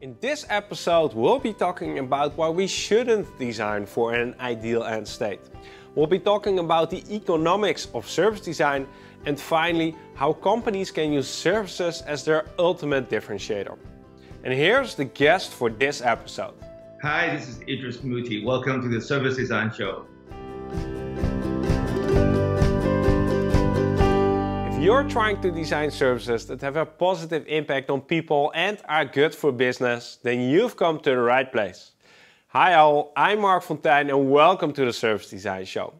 In this episode, we'll be talking about why we shouldn't design for an ideal end state. We'll be talking about the economics of service design and finally, how companies can use services as their ultimate differentiator. And here's the guest for this episode. Hi, this is Idris Mootee. Welcome to the Service Design Show. You're trying to design services that have a positive impact on people and are good for business, then you've come to the right place. Hi all, I'm Marc Fonteijn and welcome to the Service Design Show.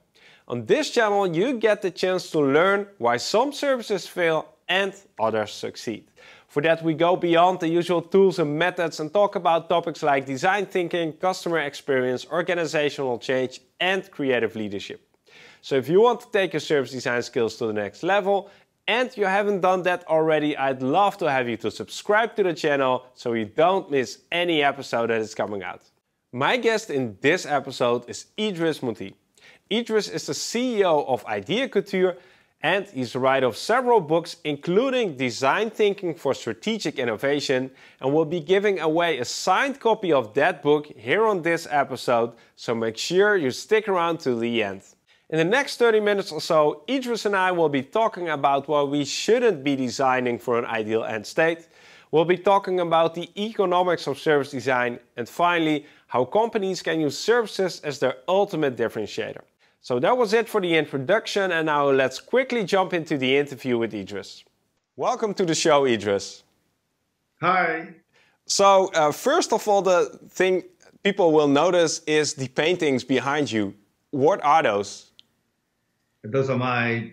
On this channel you get the chance to learn why some services fail and others succeed. For that we go beyond the usual tools and methods and talk about topics like design thinking, customer experience, organizational change and creative leadership. So if you want to take your service design skills to the next level and you haven't done that already, I'd love to have you to subscribe to the channel so you don't miss any episode that is coming out. My guest in this episode is Idris Mootee. Idris is the CEO of Idea Couture and he's the writer of several books including Design Thinking for Strategic Innovation and we'll be giving away a signed copy of that book here on this episode so make sure you stick around to the end. In the next 30 minutes or so, Idris and I will be talking about why we shouldn't be designing for an ideal end state. We'll be talking about the economics of service design and finally, how companies can use services as their ultimate differentiator. So that was it for the introduction and now let's quickly jump into the interview with Idris. Welcome to the show, Idris. Hi. So uh, first of all, the thing people will notice is the paintings behind you. What are those? Those are my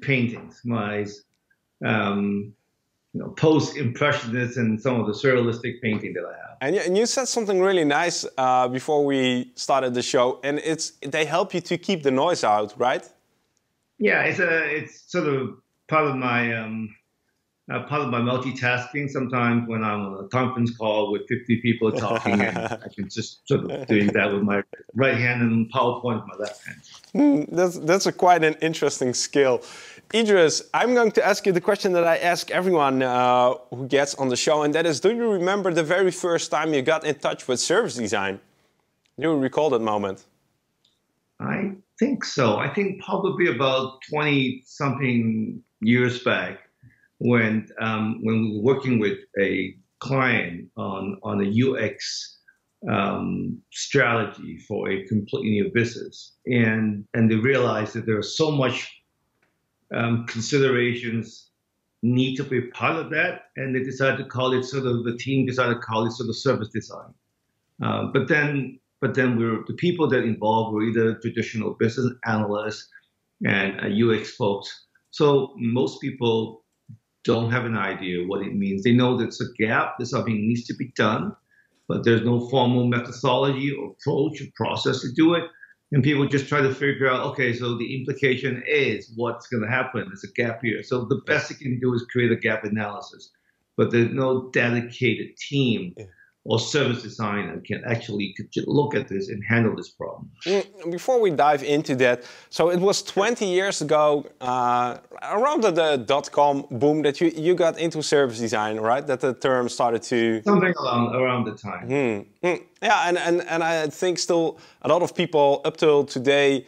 paintings, my um, you know, post-impressionist and some of the surrealistic painting that I have. And you, and you said something really nice uh, before we started the show, and it's they help you to keep the noise out, right? Yeah, it's a it's sort of part of my um, uh, part of my multitasking. Sometimes when I'm on a conference call with 50 people talking, and I can just sort of doing that with my right hand and PowerPoint with my left hand. Mm, that's that's a quite an interesting skill. Idris, I'm going to ask you the question that I ask everyone uh, who gets on the show, and that is, do you remember the very first time you got in touch with service design? Do you recall that moment? I think so. I think probably about 20 something years back when um, when we were working with a client on on a UX um, strategy for a completely new business, and and they realized that there are so much um, considerations need to be part of that, and they decided to call it sort of the team decided to call it sort of service design. Uh, but then but then we are the people that involved were either traditional business analysts and uh, UX folks. So most people don't have an idea what it means. They know there's a gap, that something needs to be done, but there's no formal methodology or approach or process to do it. And people just try to figure out, okay, so the implication is what's going to happen. There's a gap here. So the best they can do is create a gap analysis, but there's no dedicated team yeah or service designer can actually look at this and handle this problem. Mm, before we dive into that, so it was 20 years ago, uh, around the, the dot-com boom, that you, you got into service design, right? That the term started to... Something around, around the time. Mm, mm. Yeah, and, and, and I think still a lot of people up till today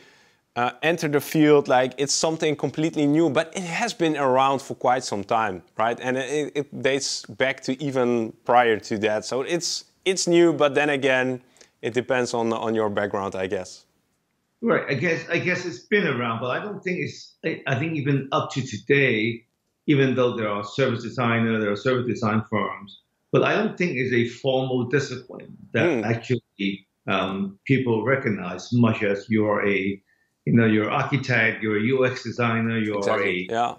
uh, enter the field like it's something completely new, but it has been around for quite some time, right? And it, it, dates back to even prior to that. So it's it's new, but then again, it depends on on your background, I guess. Right. I guess I guess it's been around, but I don't think it's. I, think even up to today, even though there are service designer, there are service design firms, but I don't think it's a formal discipline that mm. actually um, people recognize, much as you're a you know, you're an architect, you're a UX designer, you're exactly. a yeah.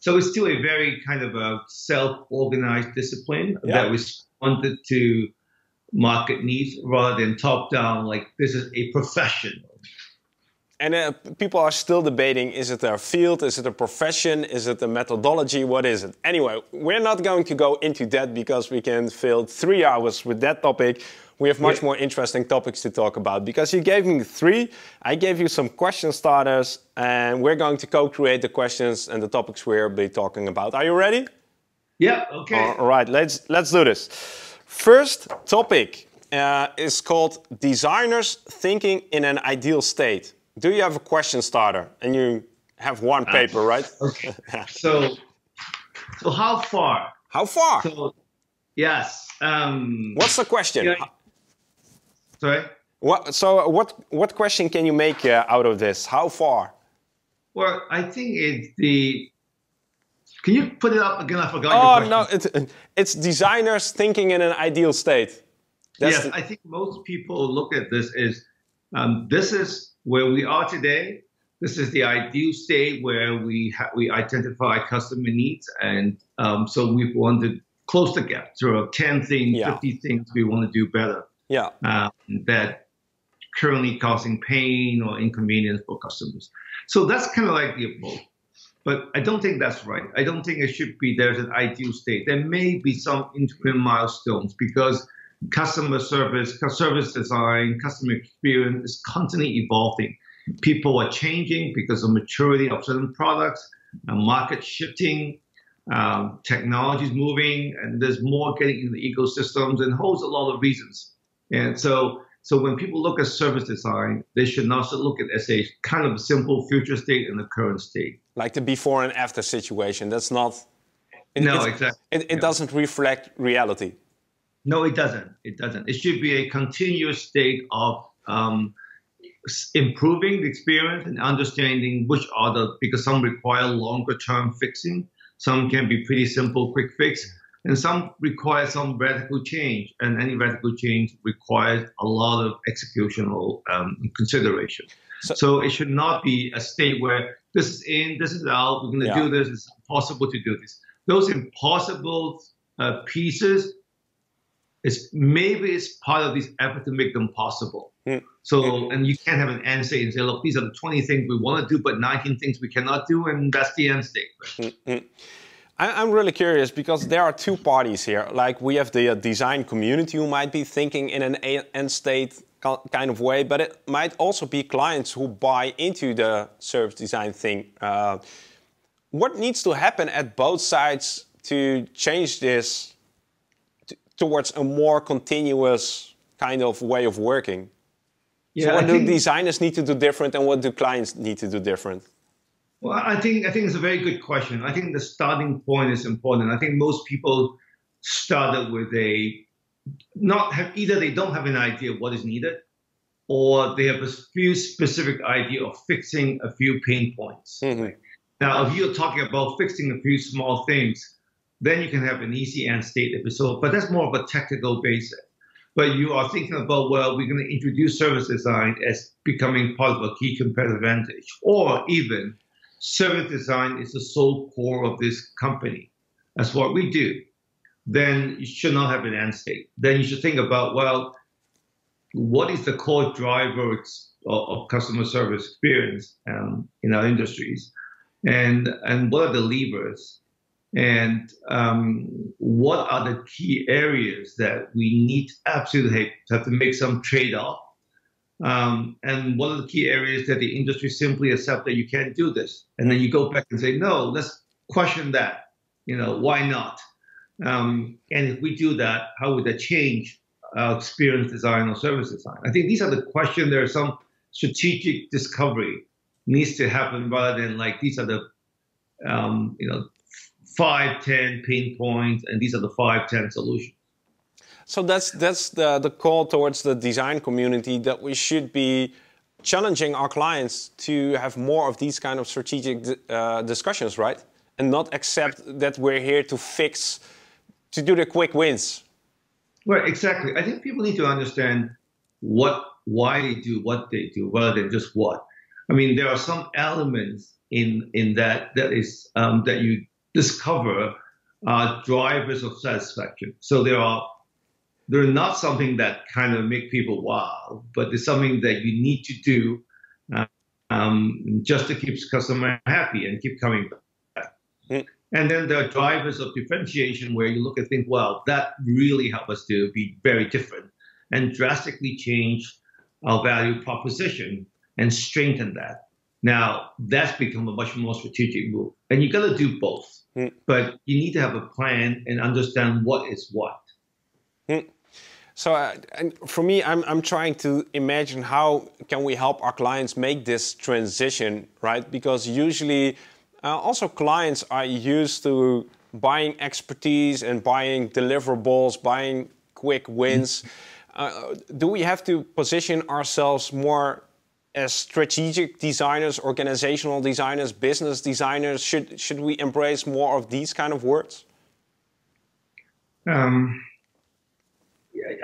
So it's still a very kind of a self-organized discipline yeah. that responded to market needs rather than top-down. Like this is a profession. And uh, people are still debating, is it a field, is it a profession, is it a methodology, what is it? Anyway, we're not going to go into that because we can fill three hours with that topic we have much yeah. more interesting topics to talk about because you gave me three. I gave you some question starters, and we're going to co-create the questions and the topics we'll be talking about. Are you ready? Yeah. Okay. All right. Let's let's do this. First topic uh, is called designers thinking in an ideal state. Do you have a question starter? And you have one uh, paper, right? Okay. so, so how far? How far? So, yes. Um, What's the question? Sorry. What, so, what what question can you make uh, out of this? How far? Well, I think it's the. Can you put it up again? I forgot. Oh no, it's it's designers thinking in an ideal state. That's yes, the... I think most people look at this as um, this is where we are today. This is the ideal state where we we identify customer needs, and um, so we want to close the gap. Are ten things, yeah. fifty things we want to do better. Yeah, um, that currently causing pain or inconvenience for customers. So that's kind of like the approach. But I don't think that's right. I don't think it should be there's an ideal state. There may be some interim milestones because customer service, service design, customer experience is constantly evolving. People are changing because of maturity of certain products, uh, market shifting, um, technology is moving, and there's more getting in the ecosystems and holds a lot of reasons. And so so when people look at service design, they should also look at it as a kind of simple future state and the current state. Like the before and after situation. That's not. It, no, exactly. It, it doesn't reflect reality. No, it doesn't. It doesn't. It should be a continuous state of um, improving the experience and understanding which are the because some require longer term fixing, some can be pretty simple, quick fix and some require some radical change, and any radical change requires a lot of executional um, consideration. So, so, it should not be a state where this is in, this is out, we're going to yeah. do this, it's impossible to do this. Those impossible uh, pieces is maybe it's part of this effort to make them possible. Mm. So, and you can't have an end state and say, look, these are the 20 things we want to do, but 19 things we cannot do, and that's the end state. Mm-hmm. I'm really curious because there are two parties here. Like we have the uh, design community who might be thinking in an end state kind of way, but it might also be clients who buy into the service design thing. Uh, what needs to happen at both sides to change this towards a more continuous kind of way of working? Yeah, so what I do designers need to do different and what do clients need to do different? Well, I think I think it's a very good question. I think the starting point is important. I think most people started with a not have either they don't have an idea of what is needed, or they have a few specific idea of fixing a few pain points. Mm-hmm. Now, if you're talking about fixing a few small things, then you can have an easy end state episode. But that's more of a technical basis. But you are thinking about well, we're going to introduce service design as becoming part of a key competitive advantage, or even service design is the sole core of this company. That's what we do. Then you should not have an end state. Then you should think about, well, what is the core driver of customer service experience um, in our industries? And, and what are the levers? And um, what are the key areas that we need absolutely have to make some trade off um, and one of the key areas that the industry simply accept that you can't do this. And then you go back and say, no, let's question that. You know, why not? Um, and if we do that, how would that change our experience design or service design? I think these are the questions. There are some strategic discovery needs to happen rather than like these are the, um, you know, five, ten pain points, and these are the five, ten solutions. So that's that's the, the call towards the design community that we should be challenging our clients to have more of these kind of strategic uh, discussions, right? And not accept that we're here to fix, to do the quick wins. Right, exactly. I think people need to understand what, why they do what they do, rather than just what. I mean, there are some elements in in that that is um, that you discover uh, drivers of satisfaction. So there are they're not something that kind of make people wow, but it's something that you need to do um, just to keep customer happy and keep coming back. Mm. And then there are drivers of differentiation where you look and think, well, that really help us to be very different and drastically change our value proposition and strengthen that. Now, that's become a much more strategic move. And you got to do both. Mm. But you need to have a plan and understand what is what. Hmm. So uh, for me, I'm, I'm trying to imagine how can we help our clients make this transition, right? Because usually uh, also clients are used to buying expertise and buying deliverables, buying quick wins. Uh, do we have to position ourselves more as strategic designers, organizational designers, business designers? Should should we embrace more of these kind of words? Um,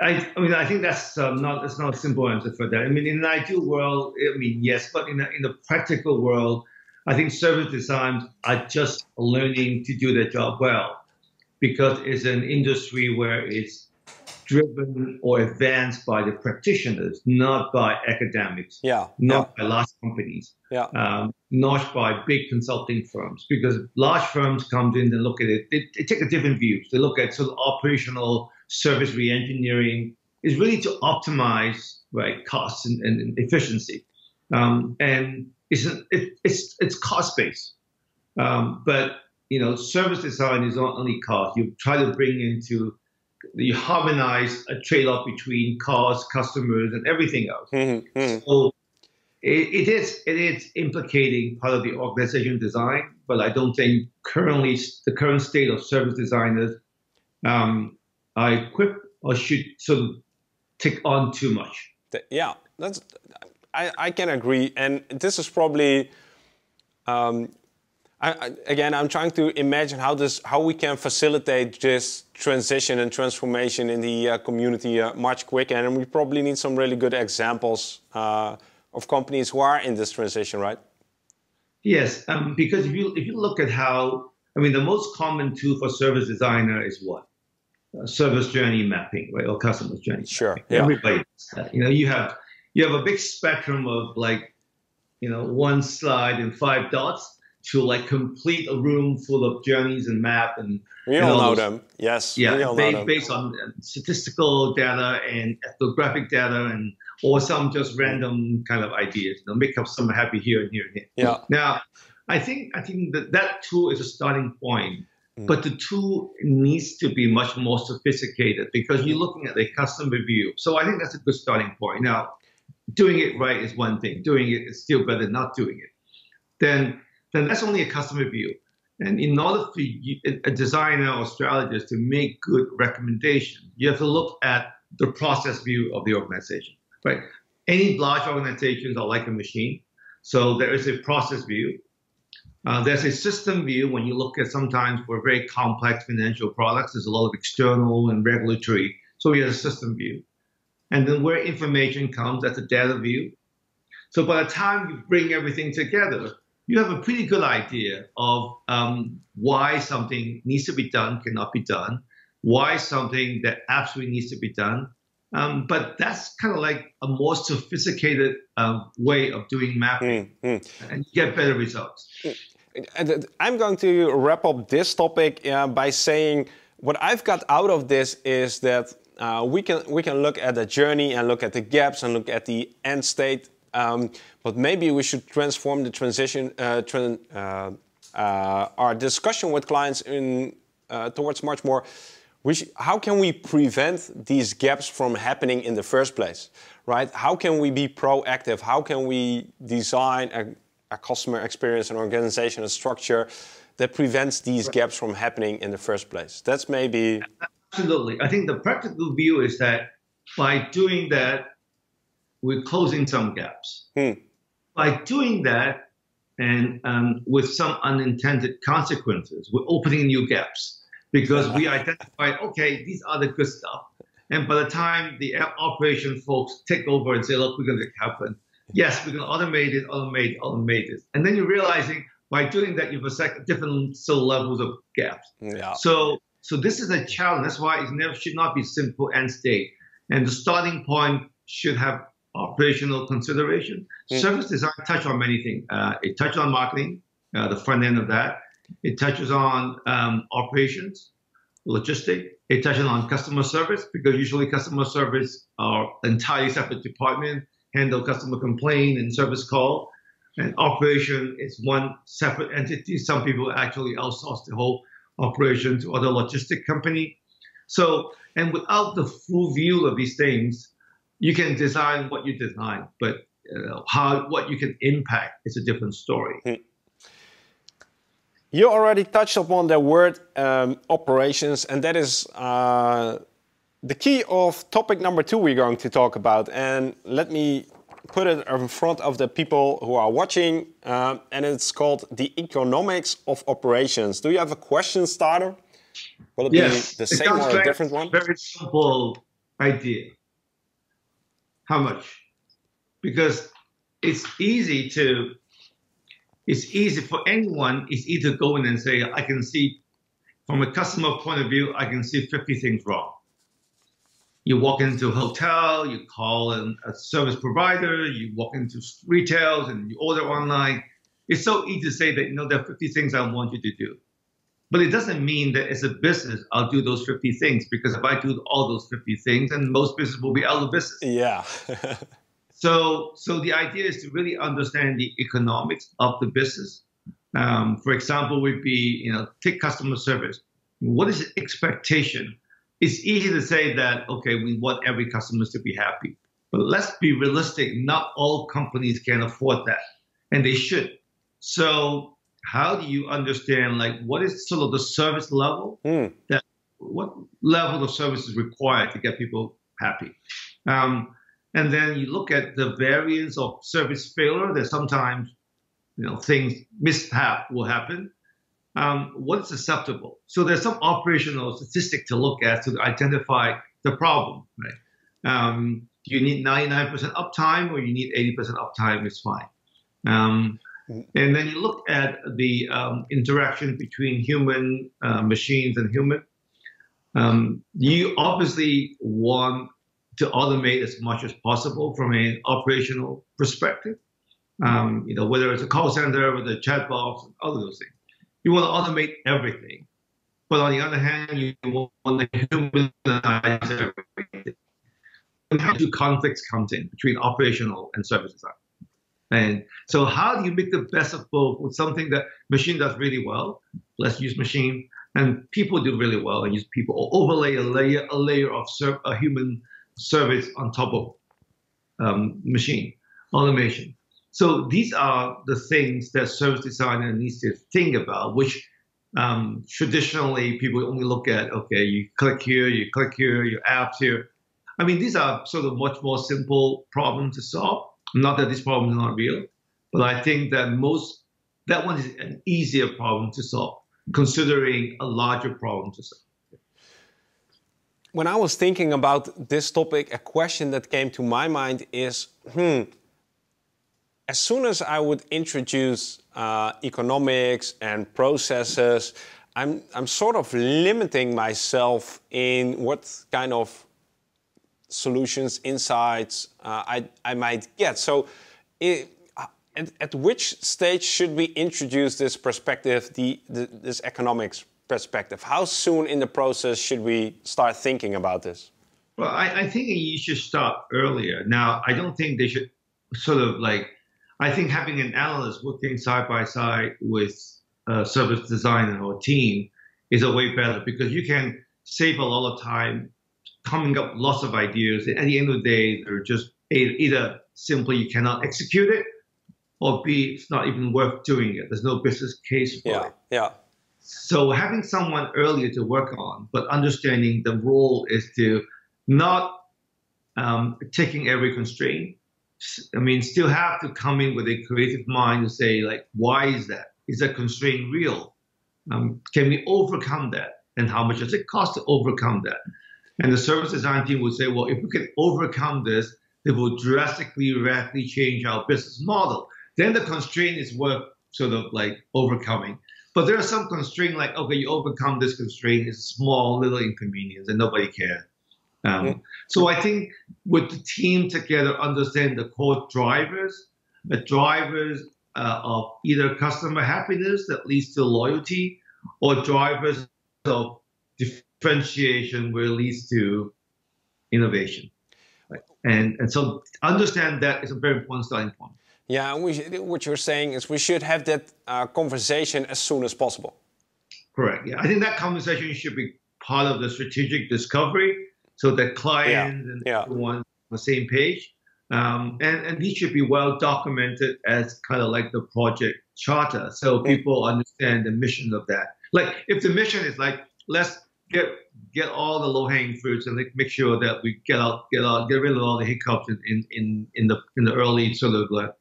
I, I, mean, I think that's um, not that's not a simple answer for that. I mean, in an ideal world, I mean, yes, but in a, in the practical world, I think service designs are just learning to do their job well because it's an industry where it's driven or advanced by the practitioners, not by academics, yeah, not yeah. by large companies, yeah. um, not by big consulting firms. Because large firms come in and look at it, they, they take a different view. They look at sort of operational service reengineering is really to optimize right costs and, and, efficiency, um, and it's it, it's it's cost based, um, but you know service design is not only cost. You try to bring into you harmonize a trade-off between cost, customers, and everything else. Mm-hmm, mm-hmm. So it, it is it is implicating part of the organization design, but I don't think currently the current state of service designers um, are equipped or should sort of take on too much. Yeah, that's I, I can agree, and this is probably um, I, again, I'm trying to imagine how this, how we can facilitate this transition and transformation in the uh, community uh, much quicker. And we probably need some really good examples uh, of companies who are in this transition, right? Yes, um, because if you if you look at how, I mean, the most common tool for service designer is what? Service journey mapping, right, or customer journey. Sure. Mapping. Yeah. Everybody, you know, you have you have a big spectrum of like, you know, one slide and five dots to like complete a room full of journeys and map and we all know them. Yes, yeah, based, based on uh, statistical data and ethnographic data and or some just random kind of ideas. You know, make up some happy here and here and here. Yeah. Now, I think I think that that tool is a starting point. But the tool needs to be much more sophisticated because you're mm-hmm. looking at a customer view. So I think that's a good starting point. Now, doing it right is one thing. Doing it is still better than not doing it. Then then that's only a customer view. And in order for a designer or strategist to make good recommendations, you have to look at the process view of the organization, right? Any large organizations are like a machine. So there is a process view. Uh, there's a system view when you look at sometimes for very complex financial products, there's a lot of external and regulatory. So we have a system view. And then where information comes, that's a data view. So by the time you bring everything together, you have a pretty good idea of um, why something needs to be done, cannot be done, why something that absolutely needs to be done. Um, but that's kind of like a more sophisticated uh, way of doing mapping, mm-hmm. and you get better results. I'm going to wrap up this topic uh, by saying what I've got out of this is that uh, we can we can look at the journey and look at the gaps and look at the end state um, but maybe we should transform the transition, uh, tran uh, uh, our discussion with clients in uh, towards much more. How can we prevent these gaps from happening in the first place, right? How can we be proactive? How can we design a, a customer experience, an organization, a structure that prevents these gaps from happening in the first place? That's maybe. Absolutely. I think the practical view is that by doing that, we're closing some gaps. Hmm. By doing that, and um, with some unintended consequences, we're opening new gaps because we identify, okay, these are the good stuff. And by the time the operation folks take over and say, look, we're going to happen. Yes, we're going to automate it, automate it, automate it. And then you're realizing by doing that, you have a second, different levels of gaps. Yeah. So, so this is a challenge. That's why it never should not be simple end state. And the starting point should have operational consideration. Mm. Service design touch on many things. Uh, it touches on marketing, uh, the front end of that. It touches on um, operations, logistic. It touches on customer service because usually customer service are entirely separate department, handle customer complaint and service call. And operation is one separate entity. Some people actually outsource the whole operation to other logistic company. So, and without the full view of these things, you can design what you design, but uh, how what you can impact is a different story. You already touched upon the word um, operations, and that is uh, the key of topic number two we're going to talk about. And let me put it in front of the people who are watching, um, and it's called the economics of operations. Do you have a question starter? Will it yes, be the same or a different one? Very simple idea. How much? Because it's easy to, it's easy for anyone, it's easy to go in and say, I can see, from a customer point of view, I can see 50 things wrong you walk into a hotel, you call a service provider, you walk into retail and you order online. It's so easy to say that, you know, there are 50 things I want you to do. But it doesn't mean that as a business, I'll do those 50 things because if I do all those 50 things, then most business will be out of business. Yeah. so, so the idea is to really understand the economics of the business. Um, for example, would be, you know, take customer service. What is the expectation it's easy to say that, okay, we want every customer to be happy. But let's be realistic. Not all companies can afford that, and they should. So how do you understand, like, what is sort of the service level mm. that, what level of service is required to get people happy? Um, and then you look at the variance of service failure that sometimes, you know, things mishap will happen um, what's acceptable. So there's some operational statistic to look at to identify the problem. Right? Um, do you need 99% uptime or you need 80% uptime? is fine. Um, and then you look at the um, interaction between human uh, machines and human. Um, you obviously want to automate as much as possible from an operational perspective. Um, you know, whether it's a call center, whether chat box, all of those things you want to automate everything. But on the other hand, you want to humanize everything. And how do conflicts come in between operational and service design? And so how do you make the best of both with something that machine does really well? Let's use machine. And people do really well and use people or overlay a layer, a layer of a human service on top of um, machine automation. So these are the things that service designer needs to think about, which um, traditionally people only look at, okay, you click here, you click here, your apps here. I mean, these are sort of much more simple problems to solve. Not that these problems are not real, but I think that most, that one is an easier problem to solve, considering a larger problem to solve. When I was thinking about this topic, a question that came to my mind is, hmm, as soon as I would introduce uh, economics and processes, I'm, I'm sort of limiting myself in what kind of solutions, insights uh, I, I might get. So, it, at, at, which stage should we introduce this perspective, the, the, this economics perspective? How soon in the process should we start thinking about this? Well, I, I think you should start earlier. Now, I don't think they should sort of like I think having an analyst working side by side with a service designer or team is a way better because you can save a lot of time coming up lots of ideas. And at the end of the day, they're just either simply you cannot execute it, or B, it's not even worth doing it. There's no business case for yeah, it. Yeah. So having someone earlier to work on, but understanding the role is to not um, taking every constraint, I mean, still have to come in with a creative mind to say, like, why is that? Is that constraint real? Um, can we overcome that? And how much does it cost to overcome that? And the service design team would say, well, if we can overcome this, it will drastically, radically change our business model. Then the constraint is worth sort of like overcoming. But there are some constraints like, okay, you overcome this constraint, it's a small little inconvenience and nobody cares. Um, mm-hmm. So I think with the team together, understand the core drivers, the drivers uh, of either customer happiness that leads to loyalty, or drivers of differentiation where it leads to innovation. Right? And and so understand that is a very important starting point. Yeah, we, what you're saying is we should have that uh, conversation as soon as possible. Correct. Yeah, I think that conversation should be part of the strategic discovery so that clients yeah. and yeah. everyone on the same page. Um, and, and these should be well documented as kind of like the project charter so people understand the mission of that. Like if the mission is like, let's get get all the low hanging fruits and like make sure that we get out get out get rid of all the hiccups in, in, in, in the in the early sort of like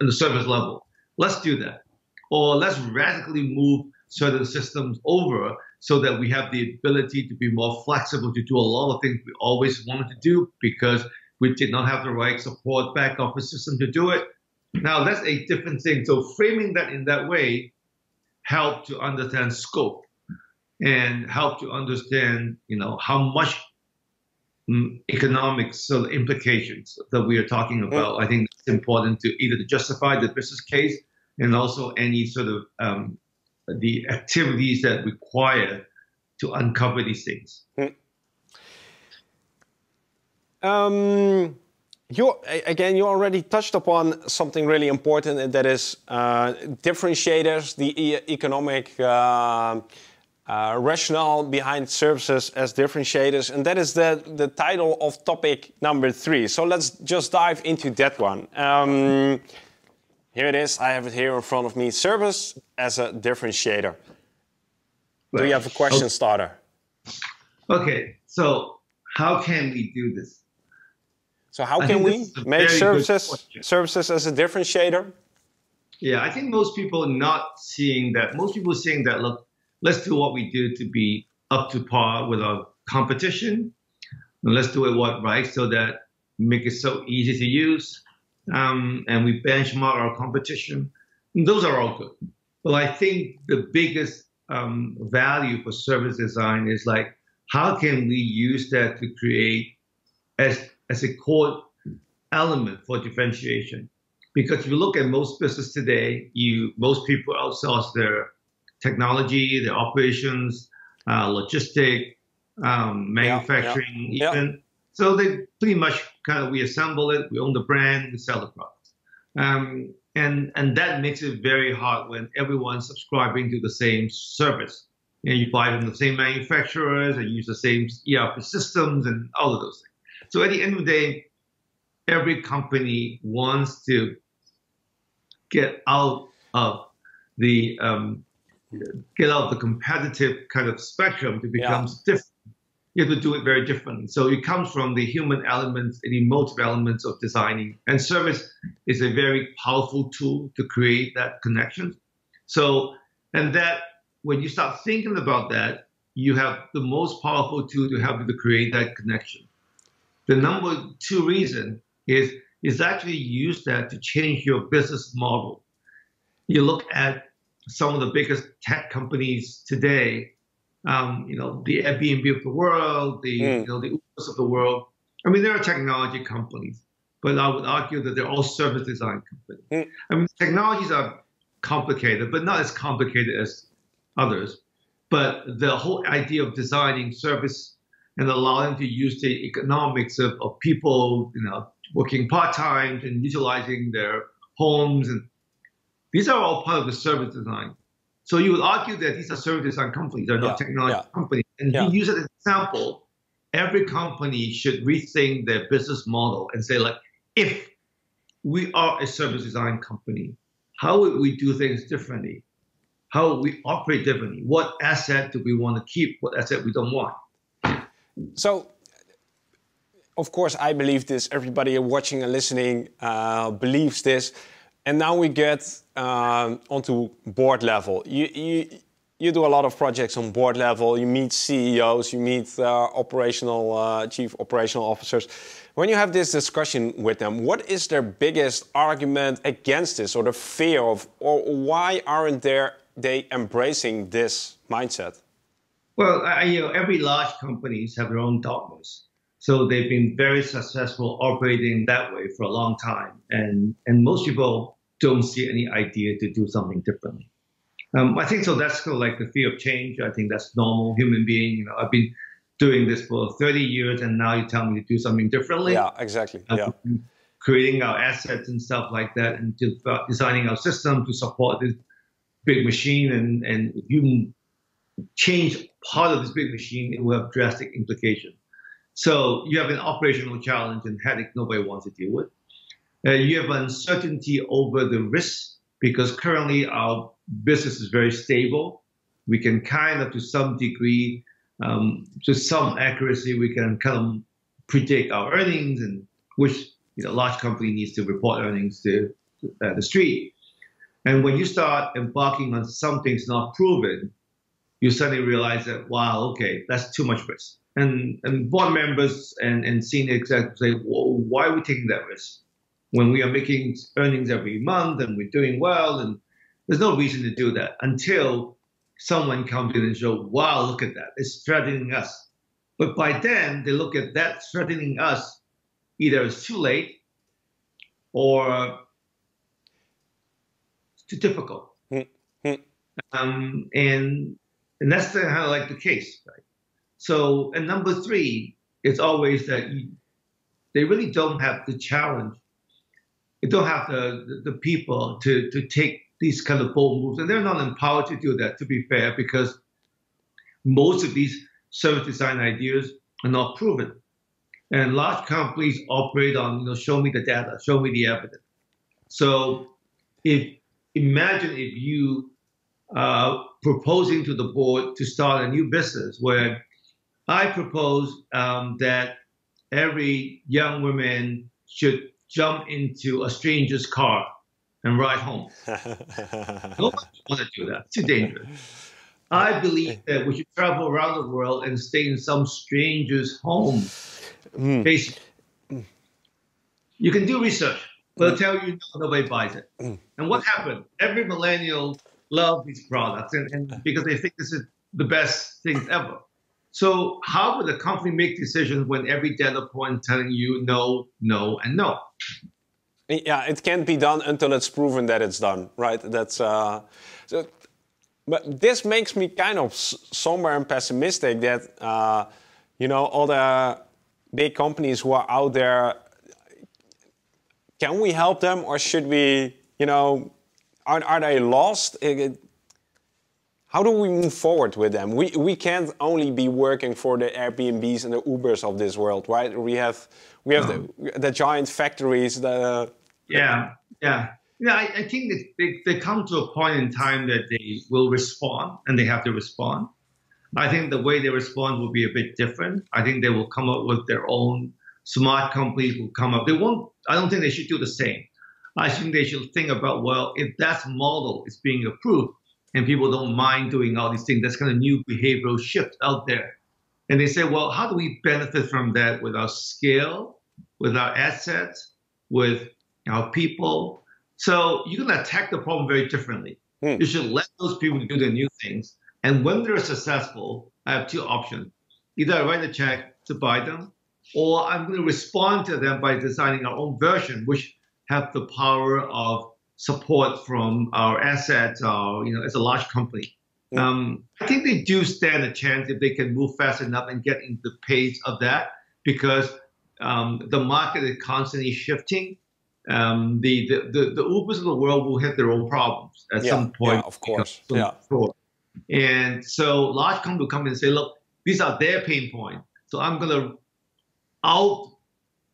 in the service level. Let's do that. Or let's radically move certain systems over so that we have the ability to be more flexible to do a lot of things we always wanted to do because we did not have the right support back office system to do it. Now that's a different thing. So framing that in that way helped to understand scope and help to understand, you know, how much mm, economics so the implications that we are talking about. I think it's important to either to justify the business case and also any sort of um, the activities that require to uncover these things. Um, you again, you already touched upon something really important, and that is uh, differentiators, the e economic uh, uh, rationale behind services as differentiators, and that is the the title of topic number three. So let's just dive into that one. Um, here it is. I have it here in front of me. Service as a differentiator. Do you have a question okay. starter? Okay. So how can we do this? So how can we make services services as a differentiator? Yeah, I think most people are not seeing that. Most people are saying that look, let's do what we do to be up to par with our competition. And let's do it what right so that make it so easy to use um, and we benchmark our competition. And those are all good. But I think the biggest um, value for service design is like, how can we use that to create as, as a core element for differentiation? Because if you look at most business today, you most people outsource their technology, the operations, uh, logistic, um, manufacturing, yeah, yeah. even. So they pretty much kind of we assemble it, we own the brand, we sell the product. Um, and, and that makes it very hard when everyone's subscribing to the same service. You, know, you buy from the same manufacturers and use the same ERP systems and all of those things. So at the end of the day, every company wants to get out of the um, get out the competitive kind of spectrum to become yeah. different you have to do it very differently. So it comes from the human elements and emotive elements of designing. And service is a very powerful tool to create that connection. So, and that when you start thinking about that, you have the most powerful tool to help you to create that connection. The number two reason is is actually use that to change your business model. You look at some of the biggest tech companies today, um, you know, the Airbnb of the world, the mm. you know the Ubers of the world. I mean, they're technology companies, but I would argue that they're all service design companies. Mm. I mean, technologies are complicated, but not as complicated as others. But the whole idea of designing service and allowing to use the economics of, of people, you know, working part time and utilizing their homes, and these are all part of the service design. So you would argue that these are service design companies, they're not yeah, technology yeah. companies. And yeah. you use it as an example, every company should rethink their business model and say, like, if we are a service design company, how would we do things differently? How would we operate differently? What asset do we want to keep? What asset we don't want? So, of course, I believe this. Everybody watching and listening uh, believes this. And now we get um, onto board level. You, you, you do a lot of projects on board level. You meet CEOs, you meet uh, operational uh, chief operational officers. When you have this discussion with them, what is their biggest argument against this, or the fear of, or why aren't they embracing this mindset? Well, I, you know, every large companies have their own dogmas. So they've been very successful operating that way for a long time, and and most people don't see any idea to do something differently. Um, I think so. That's kind of like the fear of change. I think that's normal human being. You know, I've been doing this for 30 years, and now you tell me to do something differently. Yeah, exactly. Yeah. creating our assets and stuff like that, and designing our system to support this big machine, and and if you change part of this big machine, it will have drastic implications. So you have an operational challenge and headache nobody wants to deal with. Uh, you have uncertainty over the risk because currently our business is very stable. We can kind of, to some degree, um, to some accuracy, we can kind of predict our earnings and which you know, large company needs to report earnings to uh, the street. And when you start embarking on something that's not proven, you suddenly realize that, wow, okay, that's too much risk. And, and board members and, and senior executives say, well, why are we taking that risk? When we are making earnings every month and we're doing well, and there's no reason to do that until someone comes in and shows, wow, look at that. It's threatening us. But by then, they look at that threatening us either it's too late or it's too difficult. Mm-hmm. Um, and and that's kind of like the case, right? So, and number three, it's always that you, they really don't have the challenge. They don't have the, the, the people to, to take these kind of bold moves, and they're not empowered to do that. To be fair, because most of these service design ideas are not proven. And large companies operate on, you know, show me the data, show me the evidence. So if imagine if you uh, proposing to the board to start a new business where I propose um, that every young woman should jump into a stranger's car and ride home. Nobody want to do that. It's too dangerous. I believe that we should travel around the world and stay in some stranger's home Mm. Basically, you can do research, but mm. tell you no, nobody buys it. Mm. And what happened? Every millennial loves these products, and, and because they think this is the best thing ever. So how would a company make decisions when every data point telling you no, no, and no? Yeah, it can't be done until it's proven that it's done, right? That's uh, so. But this makes me kind of somber and pessimistic that uh, you know all the big companies who are out there, can we help them or should we, you know, are, are they lost? How do we move forward with them? We, we can't only be working for the Airbnbs and the Ubers of this world, right? We have we have the, the giant factories. The yeah, yeah, yeah. I, I think that they, they come to a point in time that they will respond, and they have to respond. I think the way they respond will be a bit different. I think they will come up with their own smart companies will come up. They won't. I don't think they should do the same. I think they should think about well, if that model is being approved and people don't mind doing all these things, that's kind of new behavioral shift out there. And they say, well, how do we benefit from that with our scale, with our assets, with our people? So you can attack the problem very differently. Hmm. You should let those people do the new things and when they're successful, I have two options. Either I write a check to buy them, or I'm going to respond to them by designing our own version, which have the power of support from our assets, our, you know, as a large company. Mm. Um, I think they do stand a chance if they can move fast enough and get into the pace of that because um, the market is constantly shifting. Um, the, the, the, the Ubers of the world will have their own problems at yeah, some point. Yeah, of course. Yeah. And so large company will come and say, look, these are their pain points. So I'm going to out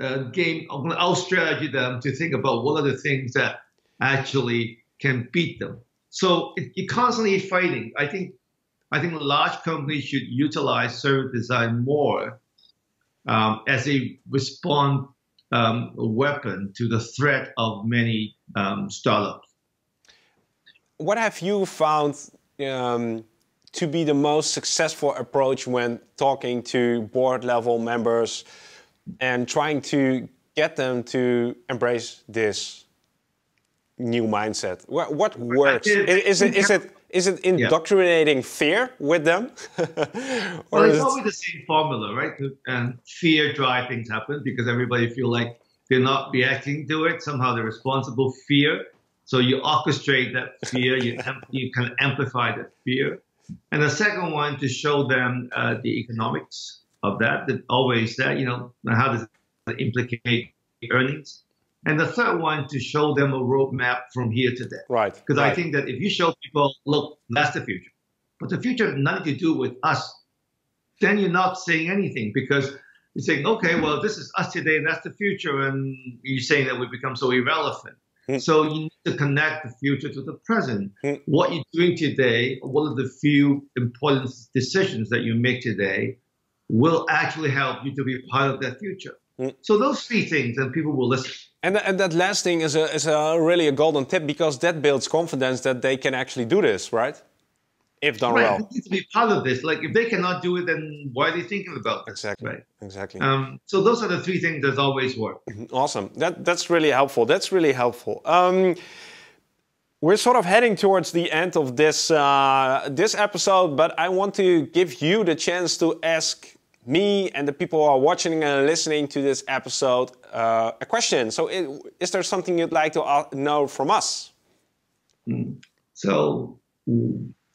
uh, game, I'm going to out strategy them to think about what are the things that actually can beat them. So you're constantly fighting. I think I think large companies should utilize service design more um, as a response um, weapon to the threat of many um, startups. What have you found um, to be the most successful approach when talking to board level members and trying to get them to embrace this new mindset? What, what works? Is it, is it, is it indoctrinating yeah. fear with them? well, it's always the same formula, right? And fear drive things happen because everybody feel like they're not reacting to it. Somehow they're responsible. Fear so you orchestrate that fear, you, you kind of amplify that fear. And the second one to show them uh, the economics of that, that always that, you know, how does it implicate earnings? And the third one to show them a roadmap from here to there. Right. Because right. I think that if you show people, look, that's the future. but the future has nothing to do with us, then you're not saying anything because you're saying, okay, well, this is us today, and that's the future, and you're saying that we become so irrelevant. Mm. So you need to connect the future to the present. Mm. What you're doing today, one of the few important decisions that you make today, will actually help you to be part of that future. Mm. So those three things, and people will listen. And, and that last thing is a, is a really a golden tip because that builds confidence that they can actually do this, right? if done right. well. To be part of this. Like if they cannot do it, then why are they thinking about this? Exactly. Right. Exactly. Um, so those are the three things that always work. Mm-hmm. Awesome. That that's really helpful. That's really helpful. Um, we're sort of heading towards the end of this uh, this episode, but I want to give you the chance to ask me and the people who are watching and listening to this episode uh, a question. So, it, is there something you'd like to uh, know from us? Mm. So,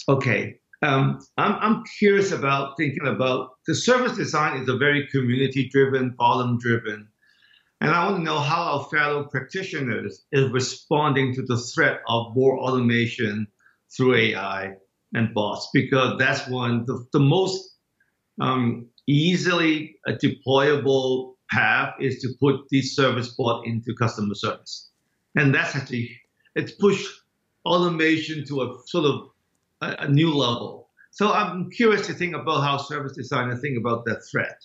Okay. Um, I'm, I'm curious about thinking about the service design is a very community driven, problem driven. And I want to know how our fellow practitioners is responding to the threat of more automation through AI and bots, because that's one, the, the most um, easily a deployable path is to put this service bot into customer service. And that's actually, it's pushed automation to a sort of a, a new level. So I'm curious to think about how service designers think about that threat.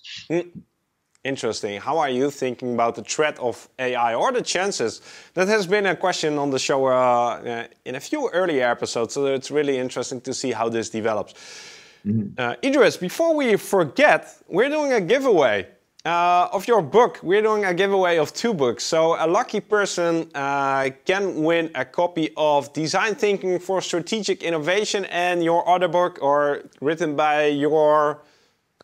Interesting. How are you thinking about the threat of AI or the chances? That has been a question on the show uh, in a few earlier episodes, so it's really interesting to see how this develops. Mm -hmm. uh, Idris, before we forget, we're doing a giveaway uh, of your book, we're doing a giveaway of two books. So a lucky person uh, can win a copy of Design Thinking for Strategic Innovation and your other book, or written by your.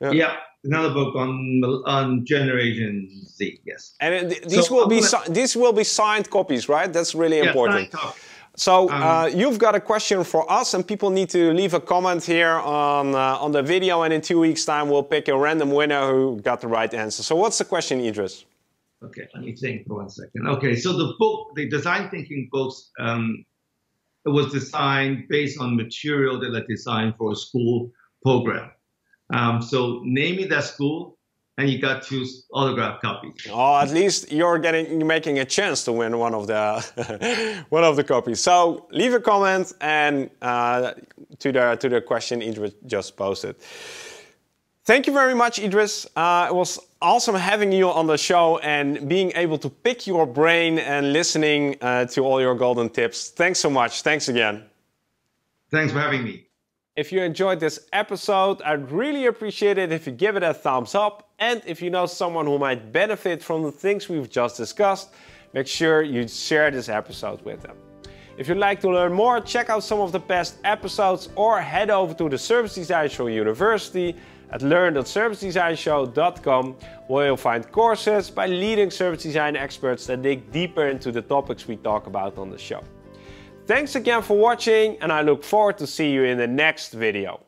Uh, yeah, another book on on Generation Z. Yes. And these so will be these will be signed copies, right? That's really yeah, important. So um, uh, you've got a question for us, and people need to leave a comment here on uh, on the video, and in two weeks' time we'll pick a random winner who got the right answer. So what's the question, Idris? Okay, let me think for one second. Okay, so the book, the design thinking books, um, it was designed based on material that I designed for a school program. Um, so name me that school, and you got two autograph copies. Oh, at least you're getting you're making a chance to win one of the one of the copies. So leave a comment and uh, to the to the question Idris just posted. Thank you very much, Idris. Uh, it was awesome having you on the show and being able to pick your brain and listening uh, to all your golden tips. Thanks so much. Thanks again. Thanks for having me. If you enjoyed this episode, I'd really appreciate it if you give it a thumbs up. And if you know someone who might benefit from the things we've just discussed, make sure you share this episode with them. If you'd like to learn more, check out some of the past episodes or head over to the Service Design Show University at learn.servicedesignshow.com where you'll find courses by leading service design experts that dig deeper into the topics we talk about on the show. Thanks again for watching and I look forward to see you in the next video.